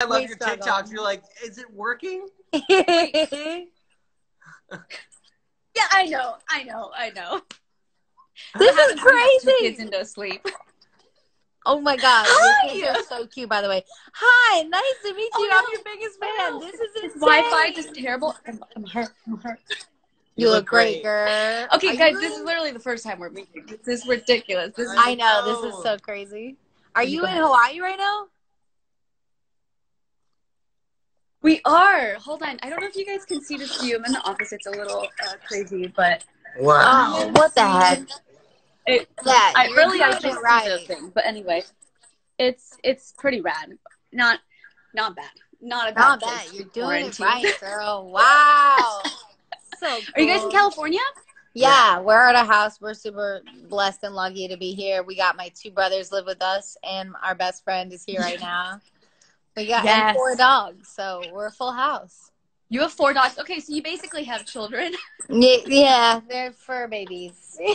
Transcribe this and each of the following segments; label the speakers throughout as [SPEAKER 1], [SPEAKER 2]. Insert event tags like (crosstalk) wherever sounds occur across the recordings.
[SPEAKER 1] I love
[SPEAKER 2] We
[SPEAKER 1] your
[SPEAKER 2] struggle.
[SPEAKER 1] TikToks. You're like, is it working? (laughs) (laughs)
[SPEAKER 3] Yeah, I know, I know, I know.
[SPEAKER 2] this
[SPEAKER 3] I
[SPEAKER 2] is crazy.
[SPEAKER 3] Kids into sleep.
[SPEAKER 2] Oh my god,
[SPEAKER 3] Hi.
[SPEAKER 2] your kids are so cute. By the way, hi, nice to meet
[SPEAKER 3] Oh,
[SPEAKER 2] you.
[SPEAKER 3] no.
[SPEAKER 2] I'm your biggest fan. This is insane.
[SPEAKER 3] Wi-Fi just terrible. I'm, I'm hurt. I'm hurt.
[SPEAKER 2] You look great, girl.
[SPEAKER 3] Okay,
[SPEAKER 2] Are
[SPEAKER 3] guys, this is literally the first time we're meeting. This is ridiculous. This is
[SPEAKER 2] I know this is oh. so crazy. Are you in Hawaii right now?
[SPEAKER 3] We are. Hold on. I don't know if you guys can see this view. I'm in the office. It's a little uh, crazy, but
[SPEAKER 1] Wow.
[SPEAKER 2] Oh, what the heck?
[SPEAKER 3] it,
[SPEAKER 2] Yeah,
[SPEAKER 3] I really I
[SPEAKER 2] doing
[SPEAKER 3] just
[SPEAKER 2] it
[SPEAKER 3] right.
[SPEAKER 2] right.
[SPEAKER 3] the thing. But anyway, it's it's pretty rad. Not not bad. Not a bad.
[SPEAKER 2] Not bad. You're doing it
[SPEAKER 3] quarantine.
[SPEAKER 2] right, (laughs) girl. Wow. (laughs) So
[SPEAKER 3] Are you guys in. California?
[SPEAKER 2] Yeah, we're at a house. We're super blessed and lucky to be here. We got my two brothers live with us, and our best friend is here right now. We got and four dogs, so we're a full house.
[SPEAKER 3] You have four dogs. Okay, so you basically have children. (laughs)
[SPEAKER 2] Yeah, they're fur babies. (laughs)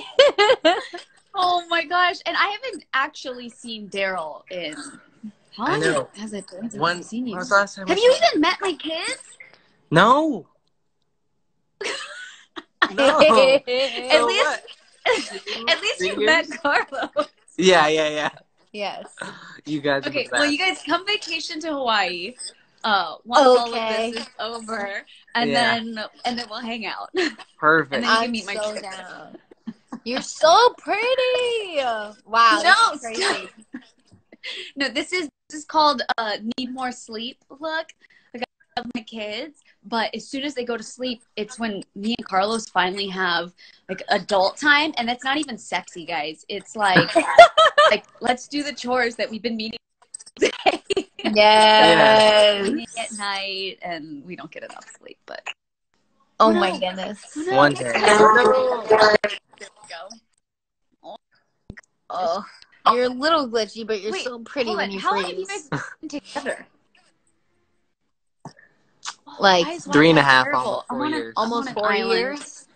[SPEAKER 3] Oh my gosh! And I haven't actually seen Daryl in. How
[SPEAKER 1] I
[SPEAKER 3] long
[SPEAKER 1] know.
[SPEAKER 3] has it been since
[SPEAKER 1] When,
[SPEAKER 3] I've seen you?
[SPEAKER 1] when was the last time?
[SPEAKER 3] Have you
[SPEAKER 1] saw-
[SPEAKER 3] even met my kids?
[SPEAKER 1] No. (laughs) No.
[SPEAKER 3] At
[SPEAKER 1] So
[SPEAKER 3] least,
[SPEAKER 1] what?
[SPEAKER 3] at least you
[SPEAKER 1] Three
[SPEAKER 3] met? Carlos.
[SPEAKER 1] Yeah, yeah, yeah.
[SPEAKER 2] Yes. (laughs)
[SPEAKER 1] You guys. Are
[SPEAKER 3] Okay,
[SPEAKER 1] the
[SPEAKER 3] well, you guys come vacation to Hawaii. Uh, once all of this is over, and
[SPEAKER 1] Yeah.
[SPEAKER 3] then and then we'll hang out. (laughs)
[SPEAKER 1] Perfect.
[SPEAKER 3] And then- you can
[SPEAKER 2] I'm
[SPEAKER 3] meet my
[SPEAKER 2] so
[SPEAKER 3] kids.
[SPEAKER 2] down. You're so pretty. Wow.
[SPEAKER 3] No,
[SPEAKER 2] this is crazy. (laughs)
[SPEAKER 3] no, this is this is called uh, need more sleep. Look, like I love my kids, but as soon as they go to sleep, it's when me and Carlos finally have like adult time, and that's not even sexy, guys. It's like (laughs) like let's do the chores that we've been meeting (laughs)
[SPEAKER 2] Yes.
[SPEAKER 3] at night, and we don't get enough sleep. But
[SPEAKER 2] Oh
[SPEAKER 3] No.
[SPEAKER 2] my goodness.
[SPEAKER 1] One day.
[SPEAKER 3] There.
[SPEAKER 2] Oh, you're a little glitchy, but you're
[SPEAKER 3] Wait,
[SPEAKER 2] so pretty when
[SPEAKER 3] on.
[SPEAKER 2] you
[SPEAKER 3] How long have you guys been together?
[SPEAKER 2] Like,
[SPEAKER 3] Why is
[SPEAKER 1] Three and a
[SPEAKER 3] Wi-Fi
[SPEAKER 1] half,
[SPEAKER 3] terrible?
[SPEAKER 1] almost
[SPEAKER 3] I'm
[SPEAKER 1] four
[SPEAKER 3] on
[SPEAKER 1] years.
[SPEAKER 2] Almost
[SPEAKER 3] on
[SPEAKER 2] four
[SPEAKER 3] island.
[SPEAKER 2] years.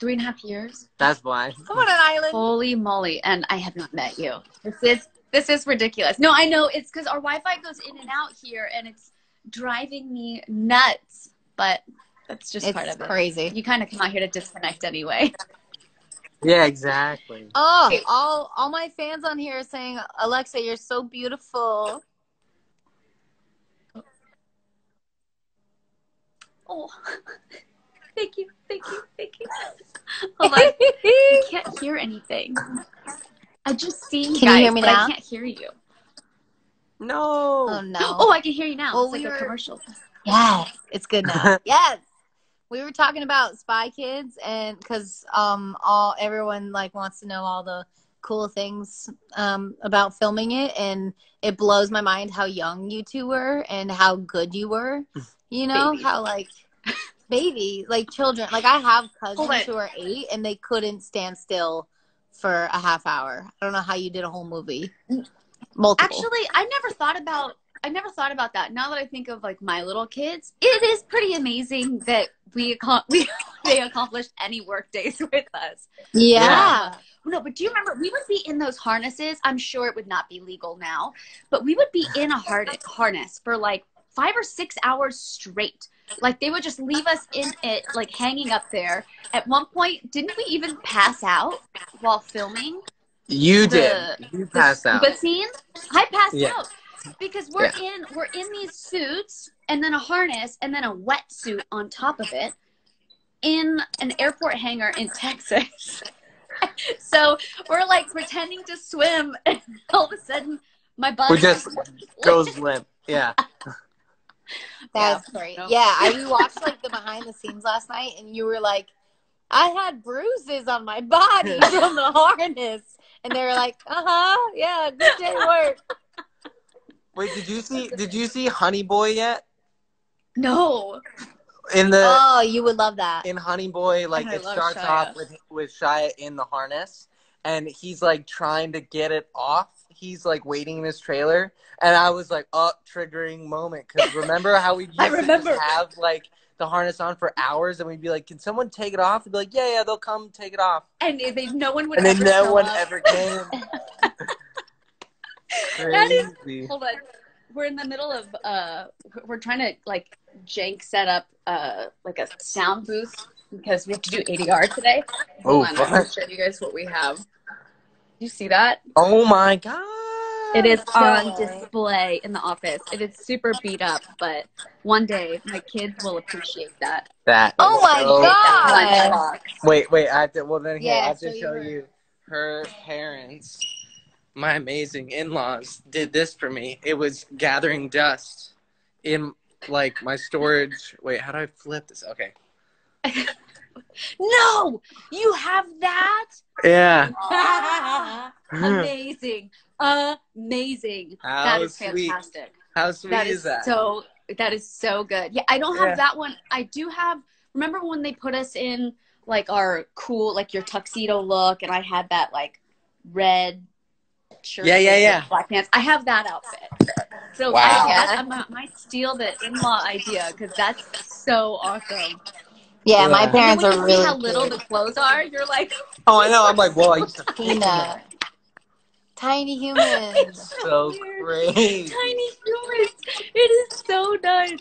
[SPEAKER 3] Three and a half years.
[SPEAKER 1] That's why.
[SPEAKER 2] I'm on an island.
[SPEAKER 3] Holy moly! And I have not met you. This is this is ridiculous. No, I know it's because our Wi-Fi goes in and out here, and it's driving me nuts. But that's just part
[SPEAKER 2] It's
[SPEAKER 3] of it.
[SPEAKER 2] crazy.
[SPEAKER 3] You kind of come out here to disconnect anyway.
[SPEAKER 1] Yeah, exactly.
[SPEAKER 2] Oh, all all my fans on here are saying, Alexa, you're so beautiful.
[SPEAKER 3] Oh, (laughs) thank you, thank you, thank you. (laughs) Hold on, I can't hear anything. I just see you
[SPEAKER 2] Can you hear me
[SPEAKER 3] but
[SPEAKER 2] now?
[SPEAKER 3] I can't hear you.
[SPEAKER 1] No.
[SPEAKER 2] Oh no.
[SPEAKER 3] Oh, I can hear you now.
[SPEAKER 2] Well,
[SPEAKER 3] it's like
[SPEAKER 2] we
[SPEAKER 3] a
[SPEAKER 2] were-
[SPEAKER 3] commercial.
[SPEAKER 2] Yes, it's good now. (laughs) yes, we were talking about Spy Kids, and because um, all everyone like wants to know all the cool things um about filming it, and it blows my mind how young you two were and how good you were. You know
[SPEAKER 3] Baby.
[SPEAKER 2] how like baby, like children. Like I have cousins who are eight, and they couldn't stand still for a half hour. I don't know how you did a whole movie. Multiple.
[SPEAKER 3] Actually, I never thought about I never thought about that. Now that I think of like my little kids, it is pretty amazing that we (laughs) we they accomplished any work days (laughs) with us.
[SPEAKER 2] yeah.
[SPEAKER 3] No, but do you remember we would be in those harnesses? I'm sure it would not be legal now, but we would be in a hard- harness for like five or six hours straight. Like they would just leave us in it, like hanging up there. At one point, didn't we even pass out while filming?
[SPEAKER 1] You
[SPEAKER 3] The-
[SPEAKER 1] did. You passed out.
[SPEAKER 3] scuba scene, I passed
[SPEAKER 1] Yeah.
[SPEAKER 3] out because we're in we're in these suits and then a harness and then a wetsuit on top of it in an airport hangar in (laughs) Texas. (laughs) so we're like pretending to swim, (laughs) and all of a sudden my
[SPEAKER 1] We just goes limp. Yeah. (laughs)
[SPEAKER 2] That's
[SPEAKER 3] Yeah.
[SPEAKER 2] great. Yeah, I (laughs) rewatched like the behind the scenes last night, and you were like, "I had bruises on my body (laughs) from the harness," and they were like, "Uh huh, yeah, good day work."
[SPEAKER 1] Wait, did you see? Did you see Honey Boy yet?
[SPEAKER 3] no.
[SPEAKER 1] In the
[SPEAKER 2] Oh, you would love that.
[SPEAKER 1] in Honey Boy, like
[SPEAKER 3] I
[SPEAKER 1] it starts
[SPEAKER 3] Shia.
[SPEAKER 1] off with with Shia in the harness, and he's like trying to get it off. He's like waiting in his trailer, and I was like, "Oh, triggering moment." Because remember how we used (laughs)
[SPEAKER 3] I
[SPEAKER 1] to
[SPEAKER 3] remember.
[SPEAKER 1] just have like the harness on for hours, and we'd be like, "Can someone take it off?" We'd be like, "Yeah, yeah, they'll come take it off,"
[SPEAKER 3] And they, no one would
[SPEAKER 1] and then
[SPEAKER 3] ever
[SPEAKER 1] no one
[SPEAKER 3] up.
[SPEAKER 1] ever (laughs) came.
[SPEAKER 3] That is- Hold on. we're in the middle of uh we're trying to like jank set up uh like a sound booth because we have to do ADR today.
[SPEAKER 1] Oh,
[SPEAKER 3] Hold on, I'm gonna show you guys what we have. You see that?
[SPEAKER 1] Oh my god.
[SPEAKER 3] It is on display in the office. It is super beat up, but one day my kids will appreciate that.
[SPEAKER 1] That.
[SPEAKER 2] Oh my
[SPEAKER 1] so-
[SPEAKER 2] God.
[SPEAKER 3] Lunchbox.
[SPEAKER 1] Wait, wait. I have to. Well, then here,
[SPEAKER 2] Yeah,
[SPEAKER 1] I have
[SPEAKER 2] so
[SPEAKER 1] to show
[SPEAKER 2] were-
[SPEAKER 1] you. Her parents, my amazing in-laws, did this for me. It was gathering dust in like my storage. Wait, how do I flip this? Okay. (laughs)
[SPEAKER 3] No, you have that.
[SPEAKER 1] Yeah. (laughs) Mm.
[SPEAKER 3] Amazing, amazing.
[SPEAKER 1] How
[SPEAKER 3] that is
[SPEAKER 1] sweet.
[SPEAKER 3] fantastic.
[SPEAKER 1] How sweet
[SPEAKER 3] That
[SPEAKER 1] is
[SPEAKER 3] is
[SPEAKER 1] that?
[SPEAKER 3] so. That is so good. Yeah, I don't have
[SPEAKER 1] Yeah.
[SPEAKER 3] that one. I do have. Remember when they put us in like our cool, like your tuxedo look, and I had that like red shirt.
[SPEAKER 1] Yeah, yeah, yeah.
[SPEAKER 3] Black pants. I have that outfit. So
[SPEAKER 1] Wow.
[SPEAKER 3] I, that, I might- might steal the in-law idea because that's so awesome.
[SPEAKER 2] Yeah, my
[SPEAKER 1] Yeah.
[SPEAKER 2] parents
[SPEAKER 3] when
[SPEAKER 2] are
[SPEAKER 3] you
[SPEAKER 2] really
[SPEAKER 3] see how little
[SPEAKER 2] cute.
[SPEAKER 3] the clothes are, you're like,
[SPEAKER 1] oh, I know. I'm like, well, I used to
[SPEAKER 2] Peanut. Tiny humans.
[SPEAKER 1] It's (laughs) so great.
[SPEAKER 3] tiny humans. It is so nice.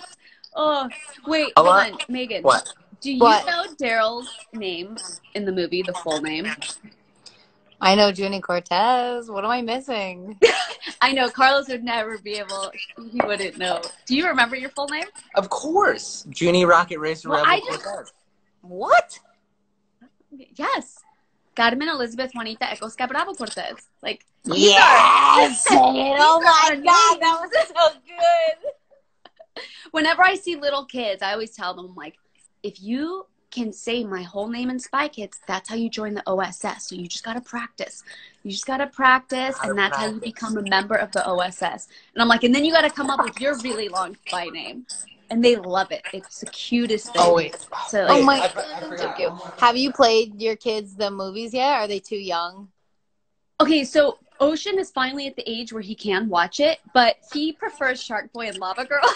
[SPEAKER 3] Oh, wait,
[SPEAKER 1] A
[SPEAKER 3] hold on, Meghan.
[SPEAKER 1] What?
[SPEAKER 3] Do you
[SPEAKER 2] What?
[SPEAKER 3] know Daryl's name in the movie, the full name?
[SPEAKER 2] I know Juni Cortez. What am I missing? (laughs)
[SPEAKER 3] I know Carlos would never be able. He wouldn't know. Do you remember your full name?
[SPEAKER 1] Of course, Juni Rocket Racer
[SPEAKER 3] Well,
[SPEAKER 1] Rebel
[SPEAKER 3] I just-
[SPEAKER 1] Cortez.
[SPEAKER 2] What?
[SPEAKER 3] Yes. Carmen Elizabeth Juanita Echo Bravo Cortez. Like,
[SPEAKER 2] Yes!
[SPEAKER 3] Are- (laughs)
[SPEAKER 2] oh my god, that was so good. (laughs)
[SPEAKER 3] whenever I see little kids, I always tell them, like, if you can say my whole name in Spy Kids, that's how you join the OSS. So you just got to practice. You just got to practice,
[SPEAKER 1] Gotta
[SPEAKER 3] and that's how you become a member of the OSS. And I'm like, and then you got to come up with your really long spy name. And they love it. It's the cutest thing.
[SPEAKER 1] Oh wait.
[SPEAKER 3] So,
[SPEAKER 2] Oh my
[SPEAKER 1] I, I.
[SPEAKER 2] Have you played your kids the movies yet? Are they too young?
[SPEAKER 3] Okay, so Ocean is finally at the age where he can watch it, but he prefers Shark Boy and Lava Girl. (laughs)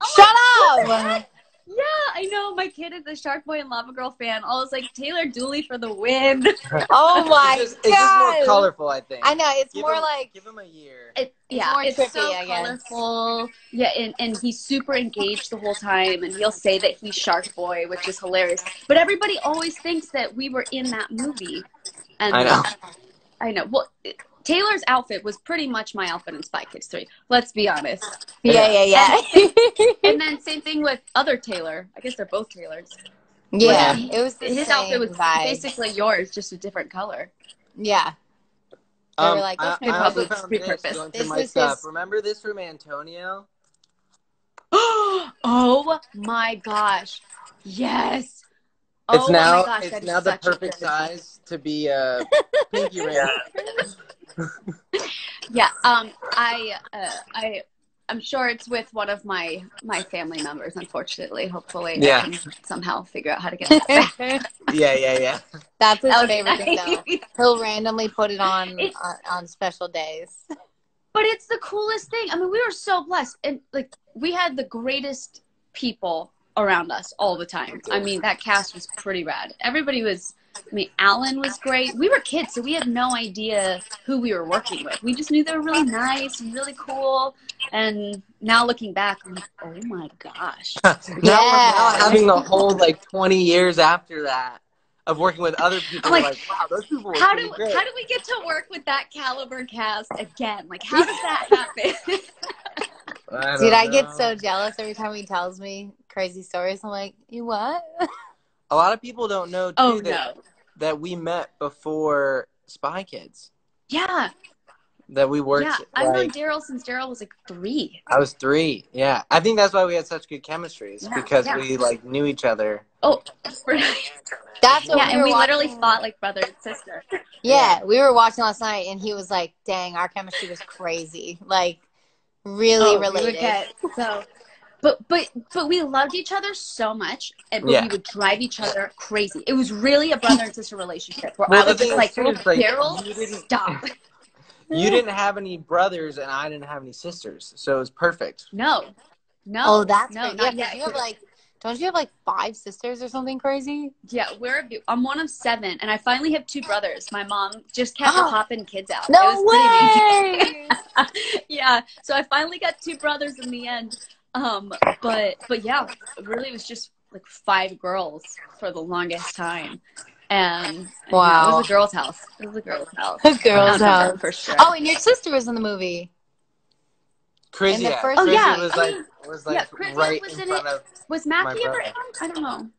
[SPEAKER 2] Oh Shut up!
[SPEAKER 3] Yeah, I know. My kid is a Shark Boy and Lava Girl fan. I was like, Taylor Dooley for the win.
[SPEAKER 2] Oh (laughs) my
[SPEAKER 1] it's just, oh it's just more colorful, I think.
[SPEAKER 2] I know it's
[SPEAKER 1] Give
[SPEAKER 2] more
[SPEAKER 1] him-
[SPEAKER 2] like
[SPEAKER 1] give him a year.
[SPEAKER 3] It, yeah,
[SPEAKER 2] more
[SPEAKER 3] it's
[SPEAKER 2] trippy,
[SPEAKER 3] so
[SPEAKER 2] I guess.
[SPEAKER 3] colorful. Yeah, and, and he's super engaged the whole time, and he'll say that he's Shark Boy, which is hilarious. But everybody always thinks that we were in that movie. And
[SPEAKER 1] I know.
[SPEAKER 3] I know. Well, Taylor's outfit was pretty much my outfit in Spy Kids 3. Let's be honest.
[SPEAKER 2] yeah, yeah, yeah. (laughs)
[SPEAKER 3] And then same thing with other Taylor. I guess they're both Taylors.
[SPEAKER 2] yeah,
[SPEAKER 3] He-
[SPEAKER 2] it was the
[SPEAKER 3] His
[SPEAKER 2] same
[SPEAKER 3] outfit was
[SPEAKER 2] vibe.
[SPEAKER 3] basically yours, just a different color.
[SPEAKER 2] Yeah, They were um, like,
[SPEAKER 1] I,
[SPEAKER 2] let's
[SPEAKER 1] I
[SPEAKER 3] repurpose-
[SPEAKER 1] also found this
[SPEAKER 3] repurpose.
[SPEAKER 1] going
[SPEAKER 2] This
[SPEAKER 1] my
[SPEAKER 2] is
[SPEAKER 1] stuff.
[SPEAKER 2] his-
[SPEAKER 1] Remember this from Antonio? (gasps)
[SPEAKER 3] oh my gosh. Yes.
[SPEAKER 1] It's
[SPEAKER 3] oh
[SPEAKER 1] now,
[SPEAKER 3] my gosh,
[SPEAKER 1] it's now the perfect size to be a (laughs) pinky ring.
[SPEAKER 3] Yeah. Um I uh I I'm sure it's with one of my my family members, unfortunately. Hopefully
[SPEAKER 1] Yeah.
[SPEAKER 3] I can somehow figure out how to get that back. (laughs)
[SPEAKER 1] Yeah, yeah, yeah.
[SPEAKER 2] that's his
[SPEAKER 3] That was
[SPEAKER 2] favorite thing
[SPEAKER 3] nice.
[SPEAKER 2] though. (laughs) He'll randomly put it on on, on special days.
[SPEAKER 3] But it's the coolest thing. I mean, we were so blessed, and like we had the greatest people around us all the time. I mean, that cast was pretty rad. Everybody was. I mean, Alan was great. We were kids, so we had no idea who we were working with. We just knew they were really nice and really cool. And now looking back, I'm like, oh my gosh. (laughs)
[SPEAKER 1] now
[SPEAKER 2] Yeah.
[SPEAKER 1] we're now having the whole like 20 years after that of working with other people.
[SPEAKER 3] Like,
[SPEAKER 1] Like, wow, those people were
[SPEAKER 3] How do
[SPEAKER 1] great.
[SPEAKER 3] how do we get to work with that caliber cast again? Like, how does that happen? (laughs)
[SPEAKER 1] I
[SPEAKER 2] Dude,
[SPEAKER 1] don't
[SPEAKER 2] I get so jealous every time he tells me crazy stories. I'm like, you what?
[SPEAKER 1] A lot of people don't know too
[SPEAKER 3] oh
[SPEAKER 1] that,
[SPEAKER 3] no.
[SPEAKER 1] that we met before Spy Kids.
[SPEAKER 3] Yeah,
[SPEAKER 1] That we worked.
[SPEAKER 3] yeah. I've known
[SPEAKER 1] like,
[SPEAKER 3] Daryl since Daryl was like three.
[SPEAKER 1] I was three. Yeah, I think that's why we had such good chemistry. Is
[SPEAKER 3] Yeah,
[SPEAKER 1] because
[SPEAKER 3] yeah.
[SPEAKER 1] we like knew each other.
[SPEAKER 3] Oh, for- (laughs)
[SPEAKER 2] That's what
[SPEAKER 3] yeah,
[SPEAKER 2] we
[SPEAKER 3] and
[SPEAKER 2] were
[SPEAKER 3] we literally fought like brother and sister. (laughs)
[SPEAKER 2] Yeah, we were watching last night, and he was like, "Dang, our chemistry was crazy. Like, really
[SPEAKER 3] Oh, we would
[SPEAKER 2] related."
[SPEAKER 3] get- so, but but but we loved each other so much, and but
[SPEAKER 1] Yeah.
[SPEAKER 3] we would drive each other crazy. It was really a brother and sister relationship where
[SPEAKER 1] Well,
[SPEAKER 3] I was just like,
[SPEAKER 1] is, too, like,
[SPEAKER 3] Daryl,
[SPEAKER 1] you didn't-
[SPEAKER 3] stop. (laughs)
[SPEAKER 1] You didn't have any brothers, and I didn't have any sisters, so it was perfect.
[SPEAKER 3] No, no.
[SPEAKER 2] Oh, that's
[SPEAKER 3] no,
[SPEAKER 2] great.
[SPEAKER 3] not
[SPEAKER 2] yeah, 'cause
[SPEAKER 3] yet.
[SPEAKER 2] you have like Don't you have like five sisters or something crazy?
[SPEAKER 3] Yeah, we're a bu- I'm one of seven, and I finally have two brothers. My mom just kept
[SPEAKER 2] Oh. (gasps)
[SPEAKER 3] popping kids out. It
[SPEAKER 2] No
[SPEAKER 3] was
[SPEAKER 2] way! (laughs)
[SPEAKER 3] yeah, so I finally got two brothers in the end. Um, but but yeah, really it was just like five girls for the longest time, and, and yeah, it was a girl's house. It was a girl's house. (laughs)
[SPEAKER 2] A girl's
[SPEAKER 3] Outnumbered
[SPEAKER 2] house.
[SPEAKER 3] for sure.
[SPEAKER 2] Oh, and your sister was in the movie.
[SPEAKER 1] Crazy.
[SPEAKER 2] In the first-
[SPEAKER 3] Oh, yeah.
[SPEAKER 1] was like was like
[SPEAKER 3] Yeah, Crazy
[SPEAKER 1] right
[SPEAKER 3] was
[SPEAKER 1] in
[SPEAKER 3] in
[SPEAKER 1] front
[SPEAKER 3] it.
[SPEAKER 1] of.
[SPEAKER 3] was Mackie ever in? I don't know.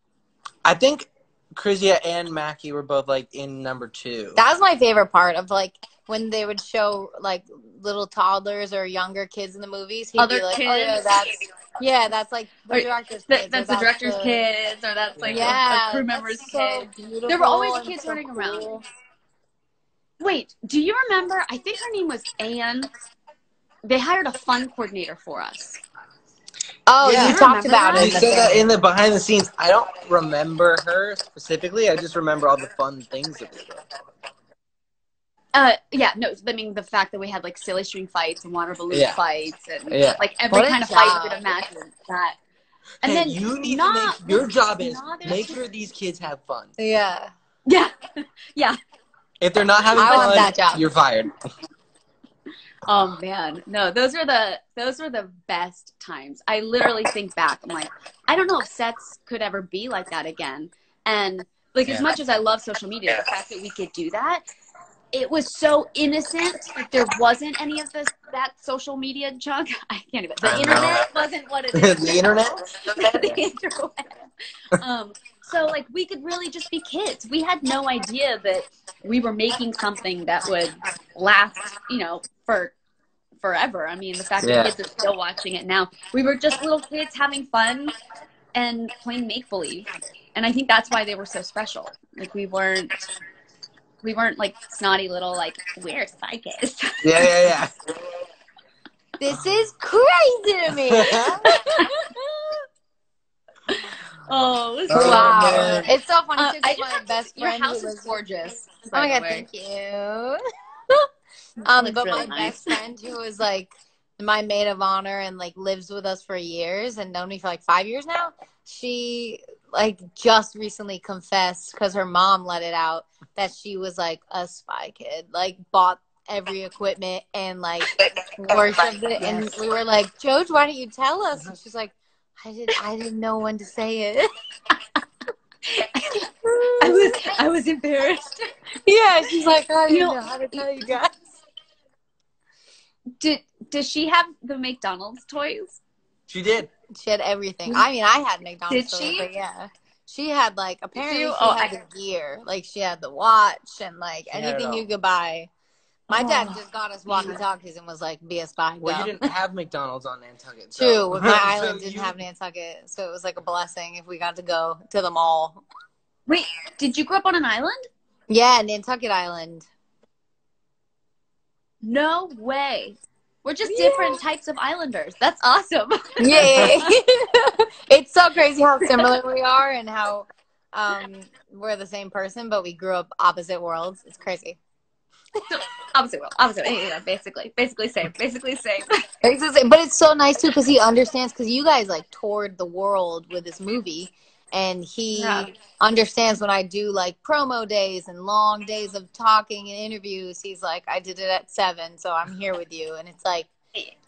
[SPEAKER 1] I think Krizia and Mackie were both like in number two.
[SPEAKER 2] That was my favorite part of like when they would show like little toddlers or younger kids in the movies. He'd
[SPEAKER 3] Other
[SPEAKER 2] be like,
[SPEAKER 3] kids.
[SPEAKER 2] "Oh yeah, that's yeah, that's like the
[SPEAKER 3] Or-
[SPEAKER 2] director's
[SPEAKER 3] That,
[SPEAKER 2] kids." or
[SPEAKER 3] that's the director's
[SPEAKER 2] the-
[SPEAKER 3] kids, or that's like
[SPEAKER 2] yeah,
[SPEAKER 3] a, a crew member's
[SPEAKER 2] so
[SPEAKER 3] kid.
[SPEAKER 2] beautiful
[SPEAKER 3] There were always kids
[SPEAKER 2] so
[SPEAKER 3] running around. Wait, do you remember? I think her name was Anne. They hired a fun coordinator for us.
[SPEAKER 2] Oh,
[SPEAKER 1] Yeah.
[SPEAKER 2] you
[SPEAKER 3] You
[SPEAKER 2] talked about
[SPEAKER 3] that?
[SPEAKER 2] it.
[SPEAKER 1] You said that in the behind the scenes. I don't remember her specifically. I just remember all the fun things that we did.
[SPEAKER 3] Uh, yeah, no, I mean the fact that we had like silly string fights and water balloon
[SPEAKER 1] Yeah.
[SPEAKER 3] fights and
[SPEAKER 1] Yeah.
[SPEAKER 3] like every
[SPEAKER 2] What a
[SPEAKER 3] kind of fight
[SPEAKER 2] job.
[SPEAKER 3] you could imagine. That, and
[SPEAKER 1] Hey,
[SPEAKER 3] then
[SPEAKER 1] you need
[SPEAKER 3] not-
[SPEAKER 1] to make your job is
[SPEAKER 3] not-
[SPEAKER 1] make sure these kids have fun.
[SPEAKER 2] Yeah.
[SPEAKER 3] yeah, (laughs) yeah.
[SPEAKER 1] If they're not having
[SPEAKER 2] I want
[SPEAKER 1] fun,
[SPEAKER 2] that job.
[SPEAKER 1] you're fired. (laughs)
[SPEAKER 3] Oh man, no, those were the those were the best times. I literally think back, I'm like, I don't know if sets could ever be like that again. And like as much as I love social media, the fact that we could do that, it was so innocent. Like there wasn't any of this that social media junk. (laughs) I can't even. The internet wasn't what it (laughs) is.
[SPEAKER 1] the internet. (laughs)
[SPEAKER 3] the. Um, so like we could really just be kids. We had no idea that we were making something that would last, you know, for forever. I mean, the fact
[SPEAKER 1] Yeah.
[SPEAKER 3] that kids are still watching it now. We were just little kids having fun and playing make believe. And I think that's why they were so special. Like we weren't we weren't like snotty little like we're spy.
[SPEAKER 1] Yeah, yeah, yeah. (laughs)
[SPEAKER 2] This is crazy to me. (laughs)
[SPEAKER 3] oh, it was
[SPEAKER 1] Oh,
[SPEAKER 2] wow.
[SPEAKER 1] man.
[SPEAKER 2] It's so funny
[SPEAKER 3] Uh, I just
[SPEAKER 2] my best
[SPEAKER 3] to, your
[SPEAKER 2] friend
[SPEAKER 3] house
[SPEAKER 2] who
[SPEAKER 3] is
[SPEAKER 2] lives
[SPEAKER 3] gorgeous.
[SPEAKER 2] Oh my god, thank you. (laughs) um, but
[SPEAKER 3] really
[SPEAKER 2] my
[SPEAKER 3] nice.
[SPEAKER 2] best friend who was like my maid of honor and like lives with us for years and known me for like five years now. She like just recently confessed because her mom let it out that she was like a spy kid, like bought every equipment and like (laughs) worshipped it. And we were like, George, why don't you tell us? And she's like, I did I didn't know when to say it. (laughs)
[SPEAKER 3] I was I was embarrassed. (laughs)
[SPEAKER 2] yeah, she's like, I didn't
[SPEAKER 3] You know-
[SPEAKER 2] know how to tell you guys.
[SPEAKER 3] Did does she have the McDonald's toys?
[SPEAKER 1] She did.
[SPEAKER 2] She had everything. I mean, I had McDonald's,
[SPEAKER 3] Did
[SPEAKER 2] toys,
[SPEAKER 3] she?
[SPEAKER 2] but yeah, she had like apparently
[SPEAKER 3] you?
[SPEAKER 2] she
[SPEAKER 3] Oh,
[SPEAKER 2] had the gear. Like she had the watch and like
[SPEAKER 1] She
[SPEAKER 2] anything you could buy. My oh. dad
[SPEAKER 3] Oh,
[SPEAKER 2] just got us walkie talkies and was like, "Be a spy."
[SPEAKER 1] Well, you didn't have McDonald's on Nantucket.
[SPEAKER 2] True,
[SPEAKER 1] so- (laughs)
[SPEAKER 2] with my
[SPEAKER 1] so
[SPEAKER 2] island didn't
[SPEAKER 1] you-
[SPEAKER 2] have Nantucket, so it was like a blessing if we got to go to the mall.
[SPEAKER 3] Wait, did you grow up on an island?
[SPEAKER 2] Yeah, Nantucket Island.
[SPEAKER 3] No way. We're just
[SPEAKER 2] Yeah.
[SPEAKER 3] different types of islanders. That's awesome. (laughs)
[SPEAKER 2] Yeah, (laughs) it's so crazy how similar we are and how um, we're the same person, but we grew up opposite worlds. It's crazy.
[SPEAKER 3] opposite world. Opposite. Yeah, basically. Basically same. Basically same.
[SPEAKER 2] It's the same, but it's so nice too because he understands because you guys like toured the world with this movie, and he
[SPEAKER 3] Yeah.
[SPEAKER 2] understands when I do like promo days and long days of talking and interviews. He's like, I did it at seven, so I'm here with you, and it's like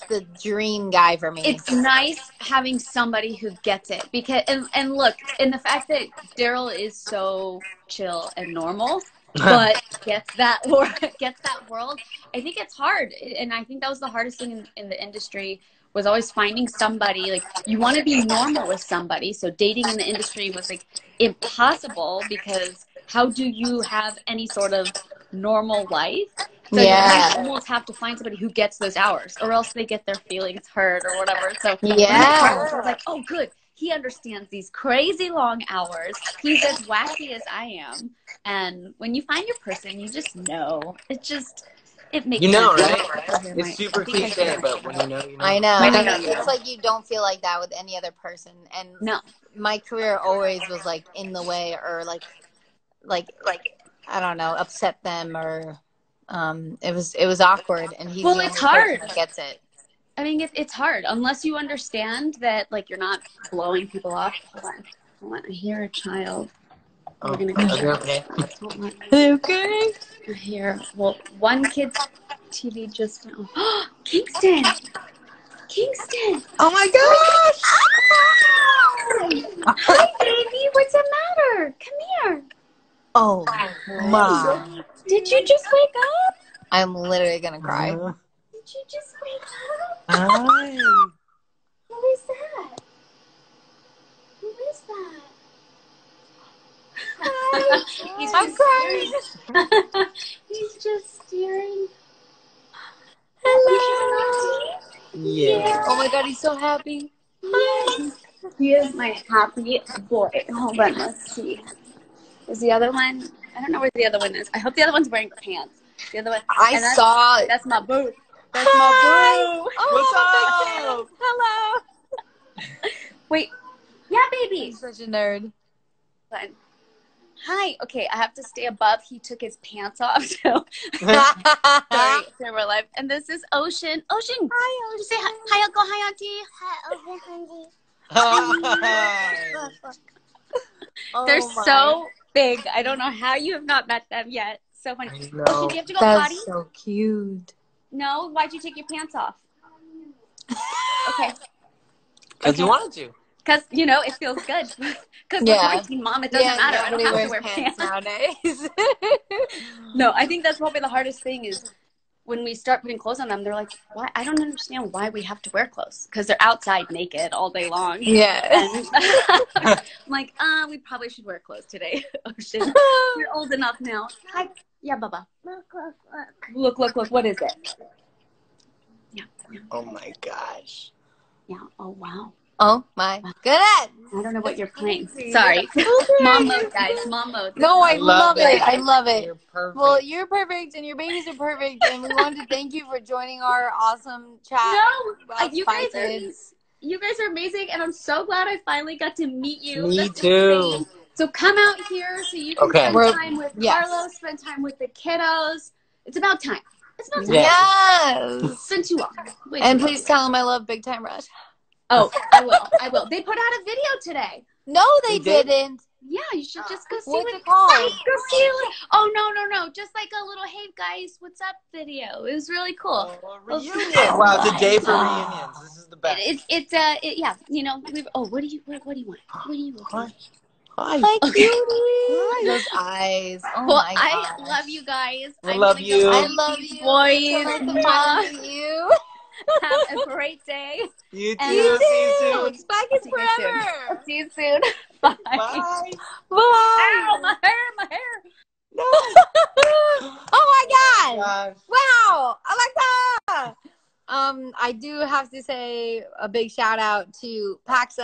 [SPEAKER 2] the dream guy for me.
[SPEAKER 3] It's nice having somebody who gets it because and, and look, and the fact that Daryl is so chill and normal, (laughs) but gets that wor- (laughs) gets that world. I think it's hard, and I think that was the hardest thing in, in the industry was always finding somebody like you want to be normal with somebody. So dating in the industry was like impossible because how do you have any sort of normal life? So
[SPEAKER 2] Yeah.
[SPEAKER 3] you almost have to find somebody who gets those hours, or else they get their feelings hurt or whatever. So
[SPEAKER 2] Yeah.
[SPEAKER 3] I was like, oh, good. He understands these crazy long hours. He's as wacky as I am. And when you find your person, you just know. It just, it makes
[SPEAKER 1] You know,
[SPEAKER 3] sense.
[SPEAKER 1] right?
[SPEAKER 3] I hear my-
[SPEAKER 1] It's super
[SPEAKER 3] I think I
[SPEAKER 1] cliche, but when you know, you know.
[SPEAKER 2] I know.
[SPEAKER 3] When you
[SPEAKER 2] And
[SPEAKER 3] know,
[SPEAKER 2] it's like you don't feel like that with any other person, and
[SPEAKER 3] No.
[SPEAKER 2] my career always was like in the way or like, like, like I don't know, upset them or. Um, it was it was awkward, and he's
[SPEAKER 3] Well, it's hard.
[SPEAKER 2] gets it.
[SPEAKER 3] I mean, it, it's hard unless you understand that, like, you're not blowing people off. Hold on. Hold on. I hear a child.
[SPEAKER 1] Oh,
[SPEAKER 3] We're gonna go
[SPEAKER 1] okay, okay.
[SPEAKER 3] Hold.
[SPEAKER 2] Okay.
[SPEAKER 3] I hear, well, one kid's TV just went off. (gasps) Kingston! Kingston!
[SPEAKER 2] Oh my gosh!
[SPEAKER 3] Hi, baby. What's the matter? Come here.
[SPEAKER 2] Oh my!
[SPEAKER 3] Did you just wake up?
[SPEAKER 2] I'm literally gonna cry.
[SPEAKER 1] Uh,
[SPEAKER 3] Did you just wake up?
[SPEAKER 1] Hi.
[SPEAKER 3] Who is that? Who is that? (laughs) He's
[SPEAKER 2] I'm crying. (laughs)
[SPEAKER 3] He's just staring.
[SPEAKER 2] Hello.
[SPEAKER 1] Yeah.
[SPEAKER 2] Oh my god, he's so happy.
[SPEAKER 3] Yes. He is my happy boy. Hold on, let's see. Is the other one? I don't know where the other one is. I hope the other one's wearing pants. The other one.
[SPEAKER 2] I
[SPEAKER 3] and that's-
[SPEAKER 2] saw.
[SPEAKER 3] That's my boo. That's
[SPEAKER 2] Hi.
[SPEAKER 3] my boo.
[SPEAKER 2] Oh,
[SPEAKER 1] What's
[SPEAKER 2] big fan. Hello.
[SPEAKER 3] Wait. Yeah, baby.
[SPEAKER 2] He's such a nerd.
[SPEAKER 3] Fine. Hi. Okay, I have to stay above. He took his pants off. (laughs) So (laughs) sorry, so we're live. And this is Ocean. Ocean. Hi, Ocean. Say hi, hi Uncle. Hi, Auntie. Hi, Uncle.
[SPEAKER 1] Hi.
[SPEAKER 2] Oh
[SPEAKER 3] They're
[SPEAKER 2] my.
[SPEAKER 3] so big. I don't know how you have not met them yet. So funny. Ocean, do you have to go potty?
[SPEAKER 2] That's so cute.
[SPEAKER 3] No. Why'd you take your pants off? (laughs) Okay.
[SPEAKER 1] Because you wanted to.
[SPEAKER 3] Because, you know, it feels good. (laughs) Because
[SPEAKER 2] Yeah.
[SPEAKER 3] we're quarantine, mom, it doesn't matter. I don't
[SPEAKER 2] nobody
[SPEAKER 3] have to wear
[SPEAKER 2] pants,
[SPEAKER 3] pants.
[SPEAKER 2] nowadays. (laughs)
[SPEAKER 3] No, I think that's probably the hardest thing is when we start putting clothes on them, they're like, why? I don't understand why we have to wear clothes. Because they're outside naked all day long.
[SPEAKER 2] yeah. (laughs)
[SPEAKER 3] I'm like, uh, we probably should wear clothes today. Ocean. You're old enough now. Hi. Yeah, Baba. Look, look, look. Look, look, look. What is it? Yeah. Yeah.
[SPEAKER 1] Oh my gosh.
[SPEAKER 3] yeah. Oh, wow.
[SPEAKER 2] Oh my goodness.
[SPEAKER 3] I don't know what you're playing. Sorry. (laughs) Mom mode, guys. (laughs) Mom mode.
[SPEAKER 2] No, I,
[SPEAKER 1] I
[SPEAKER 2] love,
[SPEAKER 1] love
[SPEAKER 2] it.
[SPEAKER 1] it.
[SPEAKER 2] I love it.
[SPEAKER 1] You're perfect.
[SPEAKER 2] Well, you're perfect, and your babies are perfect, and we wanted to thank you for joining our awesome chat.
[SPEAKER 3] No, you
[SPEAKER 2] Spy
[SPEAKER 3] guys are you guys are amazing, and I'm so glad I finally got to meet you.
[SPEAKER 1] Me
[SPEAKER 3] That's
[SPEAKER 1] too.
[SPEAKER 3] insane. So come out here so you can
[SPEAKER 1] Okay.
[SPEAKER 3] spend
[SPEAKER 2] We're-
[SPEAKER 3] time with
[SPEAKER 2] yes.
[SPEAKER 3] Carlos, spend time with the kiddos. It's about time. It's about time.
[SPEAKER 1] Yeah.
[SPEAKER 2] Yes.
[SPEAKER 3] It's been too long. Wait,
[SPEAKER 2] And please
[SPEAKER 3] wait.
[SPEAKER 2] tell them I love Big Time Rush.
[SPEAKER 3] Oh, (laughs) I will. I will. They put out a video today.
[SPEAKER 2] No, they
[SPEAKER 1] They did?
[SPEAKER 2] didn't.
[SPEAKER 3] Yeah, you should just go see
[SPEAKER 2] What's
[SPEAKER 3] what
[SPEAKER 2] it called?
[SPEAKER 3] Go see it. Oh no, no, no! Just like a little "Hey guys, what's up?" video. It was really cool.
[SPEAKER 1] Oh, reunion. (laughs)
[SPEAKER 2] Oh
[SPEAKER 1] wow, it's a day for
[SPEAKER 2] God.
[SPEAKER 1] reunions. This is the best.
[SPEAKER 3] It, it's it's uh it, yeah you know we oh what do you what, what do you want what do you want
[SPEAKER 1] Hi.
[SPEAKER 2] Hi,
[SPEAKER 3] Okay.
[SPEAKER 2] cutie. (laughs) Those eyes. Oh
[SPEAKER 3] well
[SPEAKER 2] my
[SPEAKER 3] I love you guys
[SPEAKER 1] We
[SPEAKER 3] I'm
[SPEAKER 1] love you.
[SPEAKER 2] I love you.
[SPEAKER 3] boys
[SPEAKER 2] So nice to
[SPEAKER 3] Mwah.
[SPEAKER 2] finally meet you.
[SPEAKER 3] Have a great day
[SPEAKER 1] You too.
[SPEAKER 3] And-
[SPEAKER 1] See you
[SPEAKER 2] too.
[SPEAKER 1] soon.
[SPEAKER 2] Spy Kids
[SPEAKER 3] See you guys
[SPEAKER 2] forever.
[SPEAKER 3] I'll see you soon bye, (laughs) (laughs)
[SPEAKER 1] Bye.
[SPEAKER 2] Bye.
[SPEAKER 3] Ow, my hair my hair
[SPEAKER 1] No. (laughs)
[SPEAKER 2] oh my god.
[SPEAKER 1] Gosh.
[SPEAKER 2] Wow, Alexa. Um, I do have to say a big shout out to Paxson